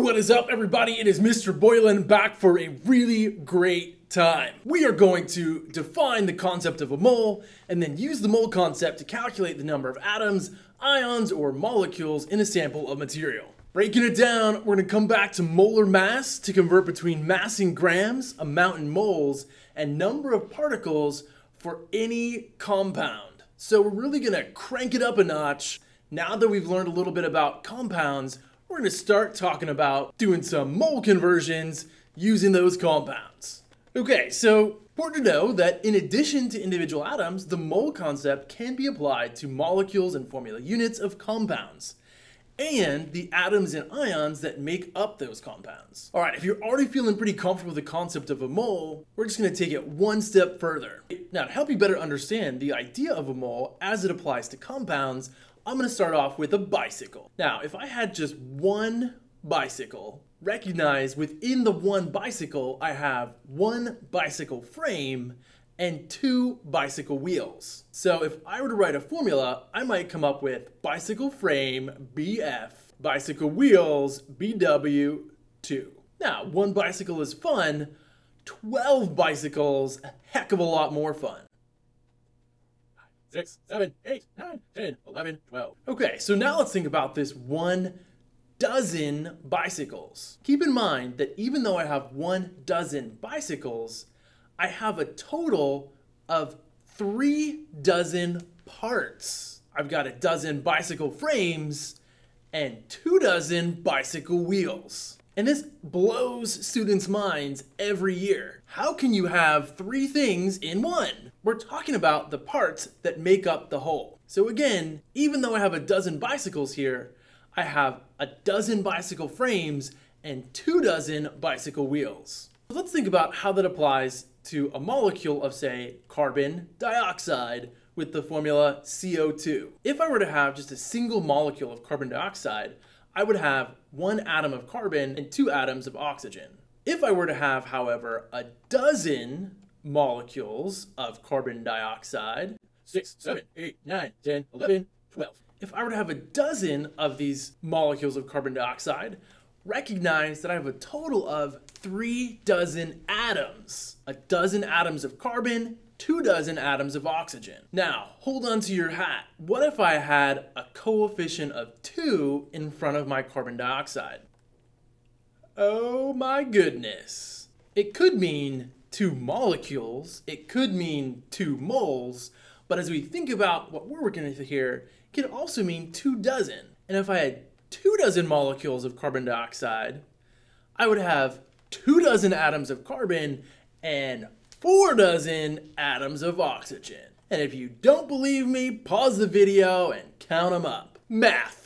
what is up, everybody? It is Mr. Boylan back for a really great time. We are going to define the concept of a mole and then use the mole concept to calculate the number of atoms, ions, or molecules in a sample of material. Breaking it down, we're going to come back to molar mass to convert between mass in grams, amount in moles, and number of particles for any compound. So we're really going to crank it up a notch. Now that we've learned a little bit about compounds, we're going to start talking about doing some mole conversions using those compounds. Okay, so important to know that in addition to individual atoms, the mole concept can be applied to molecules and formula units of compounds and the atoms and ions that make up those compounds. All right, if you're already feeling pretty comfortable with the concept of a mole, we're just gonna take it one step further. Now, to help you better understand the idea of a mole as it applies to compounds, I'm gonna start off with a bicycle. Now, if I had just one bicycle, recognize within the one bicycle, I have one bicycle frame and two bicycle wheels. So if I were to write a formula, I might come up with bicycle frame BF, bicycle wheels BW2. Now, one bicycle is fun, 12 bicycles, a heck of a lot more fun six, seven, eight, nine, 10, 11, 12. Okay, so now let's think about this one dozen bicycles. Keep in mind that even though I have one dozen bicycles, I have a total of three dozen parts. I've got a dozen bicycle frames and two dozen bicycle wheels. And this blows students' minds every year. How can you have three things in one? We're talking about the parts that make up the whole. So again, even though I have a dozen bicycles here, I have a dozen bicycle frames and two dozen bicycle wheels. So let's think about how that applies to a molecule of, say, carbon dioxide with the formula CO2. If I were to have just a single molecule of carbon dioxide, I would have one atom of carbon and two atoms of oxygen. If I were to have, however, a dozen molecules of carbon dioxide, 6, 7, 8, 9, 10, 11, 12. If I were to have a dozen of these molecules of carbon dioxide, recognize that I have a total of three dozen atoms. A dozen atoms of carbon, two dozen atoms of oxygen. Now, hold on to your hat. What if I had a coefficient of two in front of my carbon dioxide? Oh my goodness. It could mean two molecules, it could mean two moles, but as we think about what we're working with here, it can also mean two dozen. And if I had two dozen molecules of carbon dioxide, I would have two dozen atoms of carbon and four dozen atoms of oxygen. And if you don't believe me, pause the video and count them up. Math.